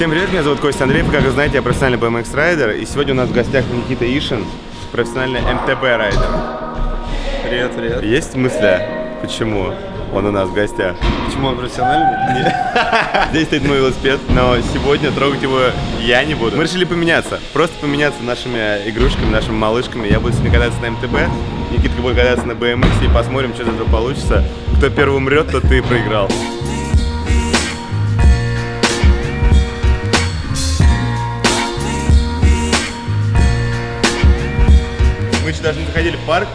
Всем привет, меня зовут Костя Андреев, как вы знаете, я профессиональный BMX райдер, и сегодня у нас в гостях Никита Ишин, профессиональный MTB райдер. Привет, привет. Есть мысли, почему он у нас в гостях? Почему он профессиональный? Здесь стоит мой велосипед, но сегодня трогать его я не буду. Мы решили поменяться, просто поменяться нашими игрушками, нашими малышками. Я буду сегодня кататься на MTB, Никитка будет кататься на BMX, и посмотрим, что из этого получится. Кто первый умрет, тот ты проиграл. Еще даже не заходили в парк.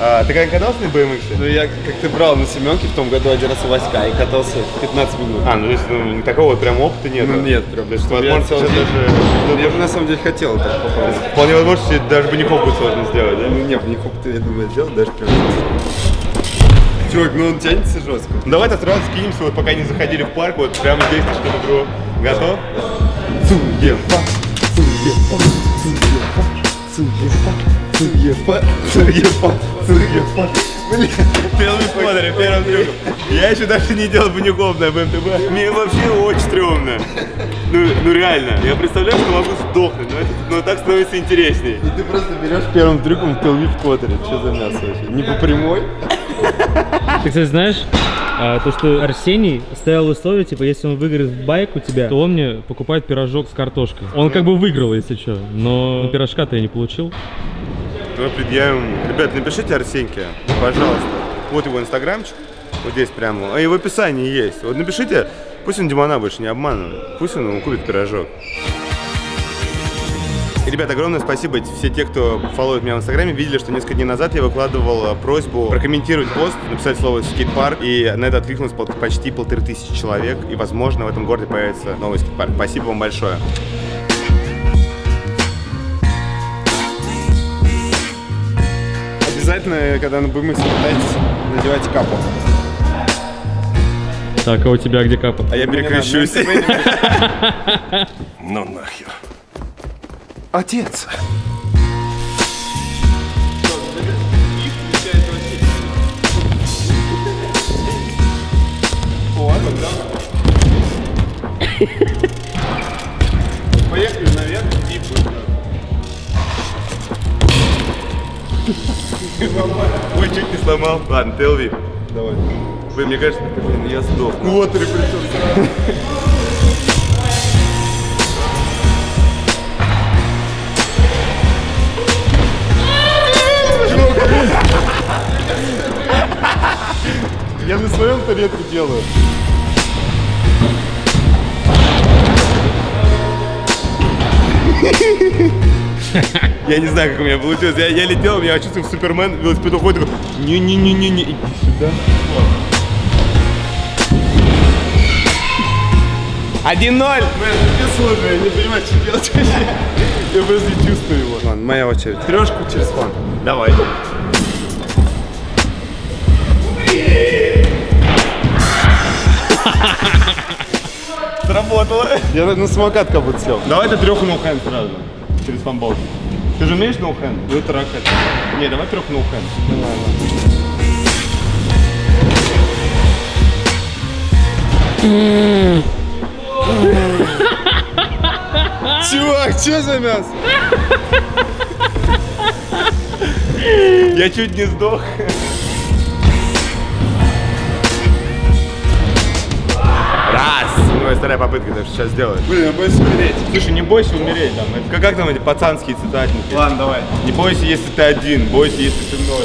А, ты когда катался на BMX? Ну я как ты брал на семенке в том году один раз у Васька и катался 15 минут. А, ну то есть ну, такого прям опыта нет. Ну нет, прям. То есть, возможно, сейчас деле- даже... Я бы на самом деле хотел так попробовать. Вполне возможно, что даже бы не хоп будет сложно сделать, да? Ну не, не опыта, я думаю, сделал даже прям. Чувак, ну он тянется жестко. Ну, давай-то сразу скинемся, вот пока не заходили в парк, вот прямо здесь игру. Готов? Суева, суева, суева, суева, суева, суева. Блин, первый квадр, первым трюком. Я еще даже не делал баников на БМТБ. Мне вообще очень стрёмно. Ну, ну реально, я представляю, что могу сдохнуть, но, это, но так становится интересней. И ты просто берешь первым трюком в в квадре. Что за мясо вообще? Не по прямой? Ты, кстати, знаешь, а, то, что Арсений ставил условие, типа, если он выиграет в байк у тебя, то он мне покупает пирожок с картошкой. Он как бы выиграл, если что, но пирожка-то я не получил. Мы предъявим... Ребят, напишите Арсеньке, пожалуйста. Вот его инстаграмчик. Вот здесь прямо. А и в описании есть. Вот напишите, пусть он Димона больше не обманывает. Пусть он ему купит пирожок. И, ребят, огромное спасибо. Все те, кто фолловит меня в Инстаграме, видели, что несколько дней назад я выкладывал э, просьбу прокомментировать пост, написать слово скейт-парк. И на это откликнулось почти полторы тысячи человек. И, возможно, в этом городе появится новый скейт-парк. Спасибо вам большое. Обязательно, когда на BMX катаетесь, надевайте капу. Так, а у тебя где капа? А я перекрещусь. Ну нахер. Отец. Поехали наверх, и Ой, чуть не сломал. Ладно, ТЛВ. Давай. Вы, мне кажется, Блин, я сдох. вот причем. Я на своем-то редко делаю. Я не знаю, как у меня получилось. Я, я летел, у меня чувствую Супермен, велосипед уходит, такой, не-не-не-не-не, иди сюда. Один ноль. Мне сложно, я не понимаю, что делать вообще. Я просто не чувствую его. Ладно, моя очередь. Трешку через фан. Давай. Сработало. Я на самокат как будто сел. Давай ты треху ноу-хэнд сразу. Через фанбол. Ты же умеешь ноу-хэнд? Ну, это. Не, давай трех ноу-хэнд. Чувак, что за мясо? Я чуть не сдох. Вторая попытка, так что сейчас сделаешь. Блин, я боюсь умереть. Слушай, не бойся умереть там. Это как, как там эти пацанские цитатники? Ладно, давай. Не бойся, если ты один, бойся, если ты ноль.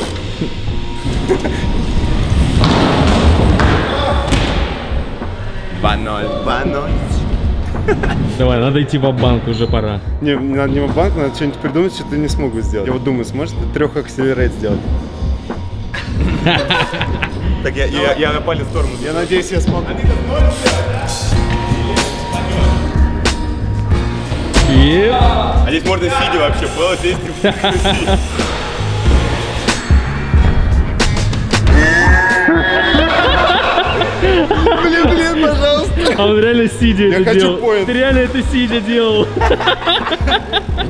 Два ноль, два ноль. Давай, надо идти в банк уже пора. Не, не надо не в банк, надо что-нибудь придумать, что ты не смогу сделать. Я вот думаю, сможешь ты трех accelerate сделать? Так я, я, я на палец в сторону. Я надеюсь, я смогу. И... А здесь можно сидя вообще, было сидеть. Блин, блин, пожалуйста. А он реально сидя это хочу делал. поинт. Ты реально это сидя делал.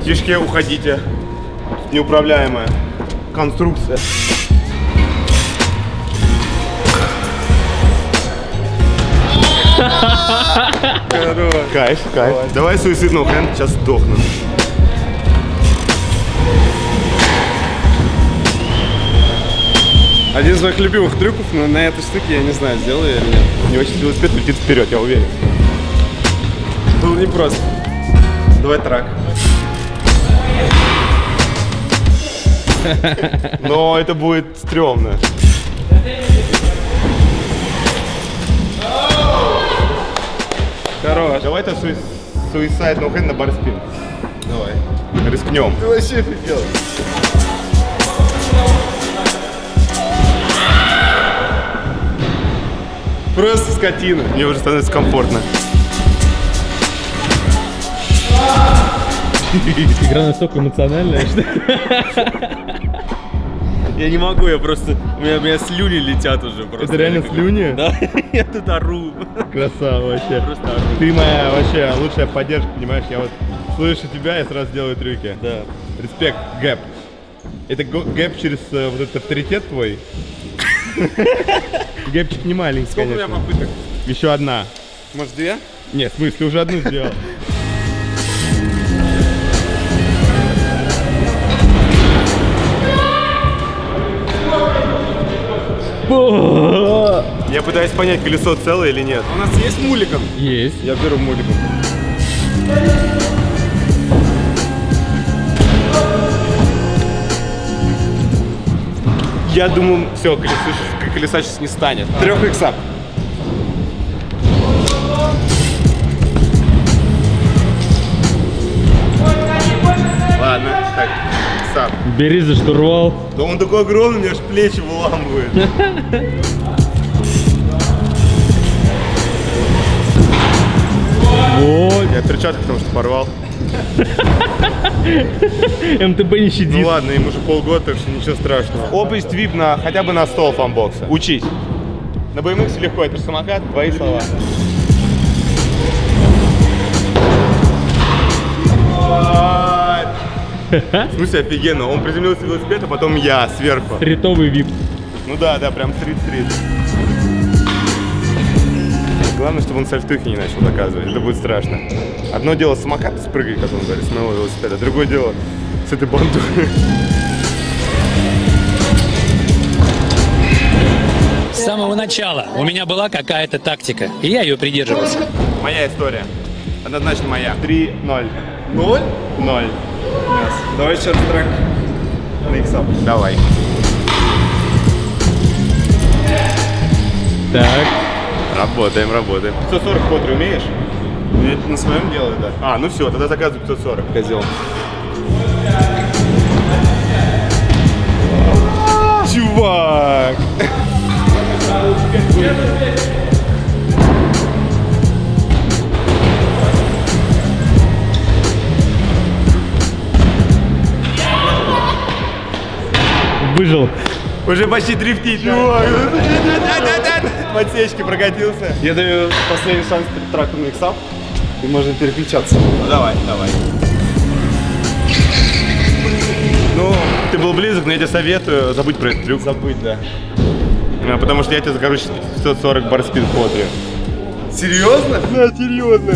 Тишки, уходите. Неуправляемая конструкция. Кайф, кайф. Давай суицид ноухенд, сейчас сдохну. Один из моих любимых трюков, но на этой штуке я не знаю, сделаю я или нет. Не очень велосипед летит вперед, я уверен. Было непросто. Давай трак. Но это будет стрёмно. Хорош. Давай-то суи- суицид ноухенд на барспин. Давай. Рискнем. Ты вообще офигел. Просто скотина. Мне уже становится комфортно. Игра настолько эмоциональная, что... Я не могу, я просто... У меня, у меня слюни летят уже просто. Это реально слюни? Да, я тут ору. Красава вообще. Просто ору. Ты моя вообще лучшая поддержка, понимаешь? Я вот слышу тебя и сразу делаю трюки. Да. Респект, gap. Это gap через э, вот этот авторитет твой? Гэпчик не маленький, Сколько у меня попыток? Еще одна. Может, две? Нет, в смысле, уже одну сделал. Я пытаюсь понять, колесо целое или нет. У нас есть муликом? Есть. Я беру муликом. Я думаю, все, колесо, колеса сейчас не станет. Трех иксап. Сам. Бери за штурвал. Да он такой огромный, мне аж плечи выламывает. Вот. Я перчатки потому что порвал. MTB не щадит. Ну ладно, ему уже полгода, так что ничего страшного. Опысть whip на хотя бы на стол фанбокса. Учись. На BMX легко, это же самокат, твои слова. В смысле офигенно, он приземлился в велосипед, а потом я сверху. Стритовый whip. Ну да, да, прям street-street. Главное, чтобы он сальтухи не начал доказывать, это будет страшно. Одно дело самокат спрыгай, как он говорит, с моего велосипеда, другое дело с этой бандурой. С самого начала у меня была какая-то тактика, и я ее придерживался. Моя история. Однозначно моя. 3-0. Ноль? 0. Давай еще раз трек. Давай. Так. Работаем, работаем. 540 квадр умеешь? Я это на своем делаю, да. А, ну все, тогда заказывай 540. Козел. Чувак! Выжил. Уже почти дрифтить. Чувак! В отсечке прокатился. Я даю последний шанс траку на иксап, и можно переключаться. Ну давай, давай. Ну, ты был близок, но я тебе советую забыть про этот трюк. Забыть, да. А, Потому что я тебе закажу 540 барспин фотри. Серьезно? Да, серьезно.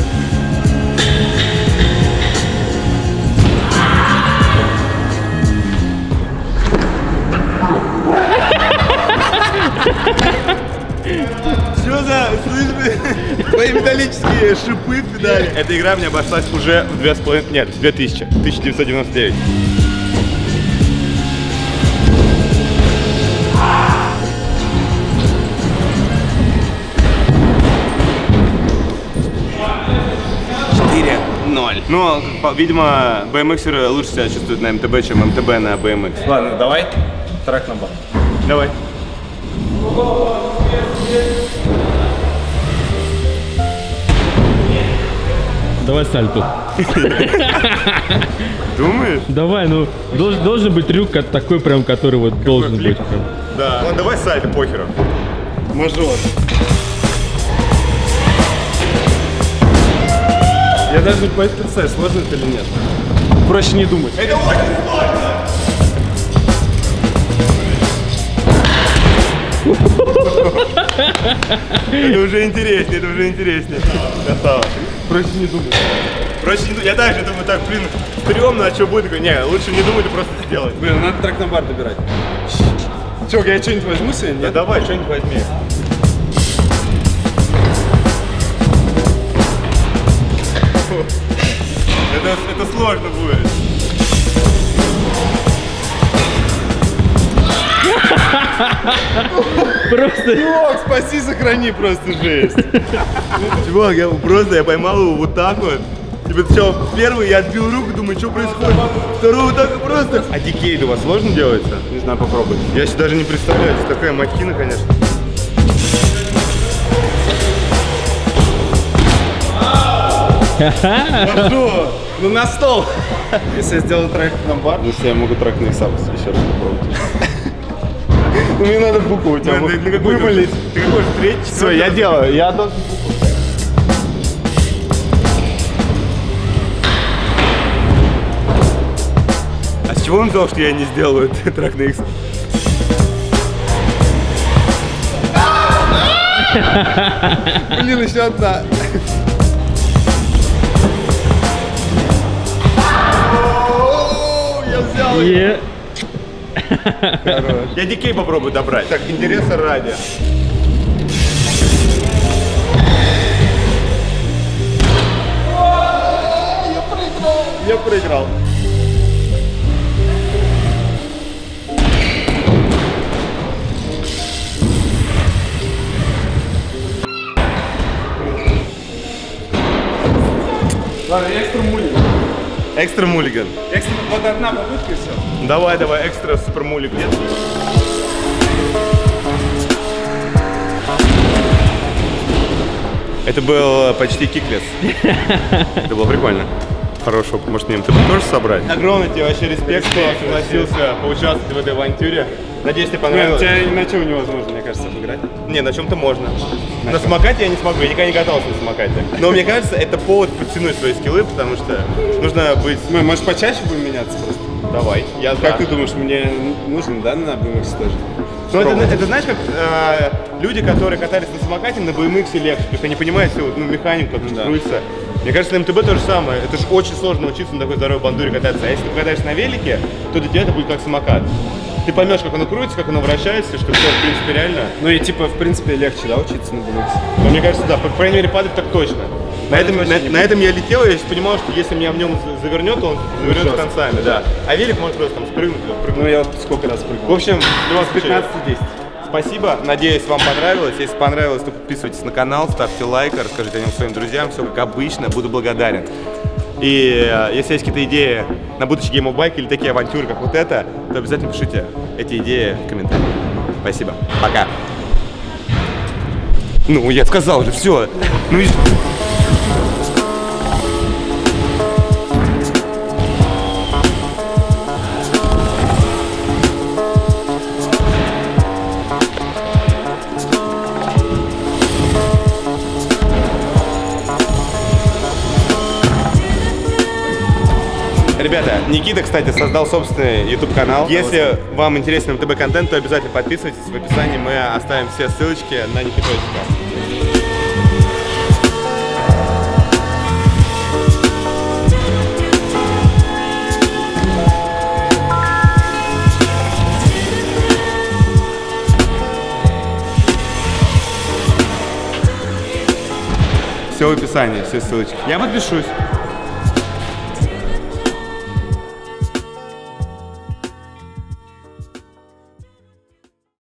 Твои металлические шипы в педали? Эта игра мне обошлась уже в 2,5, нет, в 2000, 1999. Ноль. Ну, по- видимо, BMX лучше себя чувствуют на МТБ, чем МТБ на BMX. Ладно, давай. Трак на бар. Давай. Давай сальту. Думаешь? Давай, ну, должен, должен быть трюк такой прям, который вот должен флип? быть. Прям. Да. Ладно, давай сайты похеру. Мажор. Я даже не представить, сложно это или нет. Проще не думать. Это очень сложно. Это уже интереснее, это уже интереснее. Красава. Проще не думать. Проще не ду- Я также думаю, так, блин, стрёмно, а что будет? Такой, не, лучше не думать, а просто сделать. Блин, надо трек на бар добирать. Чё, я что-нибудь возьму сегодня? Да Нет? давай, что-нибудь возьми. Это, это сложно будет. Просто Чувак, спаси, сохрани, просто жесть. Чувак, я просто я поймал его вот так вот. Типа сначала первый, я отбил руку, думаю, что происходит. Второй вот так просто. А дикейд у вас сложно делается? Не знаю, попробуй. Я себе даже не представляю, это такая махина, конечно. Что? Ну на стол. Если я сделаю трек на бар, ну что я могу трек на Исапус еще раз попробовать. Мне надо букву у тебя вымолить. Ты какой же третий? Все, я делаю. Я должен А с чего он сказал, что я не сделаю этот трек на X? Блин, еще одна. Я взял. Я дикей попробую добрать. Так, интереса ради. Я проиграл. Ладно, экстра мулиган. Экстра мулиган. Экстра, вот одна попытка и все. Давай, давай, экстра супер мулиган. Нет? Это был почти киклес. Это было прикольно. Опыт. Может, мне МТБ тоже собрать? Огромный тебе вообще респект, что согласился поучаствовать в этой авантюре. Надеюсь, тебе понравилось. тебя ни на чем невозможно, мне кажется, обыграть. Не, на чем-то можно. На самокате я не смогу, я никогда не катался на самокате. Но мне кажется, это повод подтянуть свои скиллы, потому что нужно быть... Мы, может, почаще будем меняться просто? Давай, я за. Как ты думаешь, мне нужно, да, на BMX тоже? Ну, это, это знаешь, как э, люди, которые катались на самокате, на BMX легче. То есть они понимают всю ну, механику, как Да. крутится. Мне кажется, на МТБ то же самое. Это же очень сложно учиться на такой здоровой бандуре кататься. А если ты покатаешься на велике, то для тебя это будет как самокат. Ты поймешь, как оно крутится, как оно вращается, что все, в принципе, реально. Ну и типа, в принципе, легче, да, учиться на BMX? Но мне кажется, да, по крайней мере, падать так точно. На этом, на, на этом я летел, я понимал, что если меня в нем за- завернет, он завернет жестко. концами, да. А велик может просто там спрыгнуть, прыгнуть. Ну я вот сколько раз прыгал? В общем, в любом случае, 15 10. Спасибо, надеюсь, вам понравилось. Если понравилось, то подписывайтесь на канал, ставьте лайк, расскажите о нем своим друзьям. Все как обычно, буду благодарен. И э, если есть какие-то идеи на будущий Game of Bike или такие авантюры, как вот это, то обязательно пишите эти идеи в комментариях. Спасибо. Пока. Ну, я сказал же, все. Ну, и- Никита, кстати, создал собственный YouTube канал. Если вам интересен МТБ контент, то обязательно подписывайтесь. В описании мы оставим все ссылочки на Никитосика. Все в описании, все ссылочки. Я подпишусь.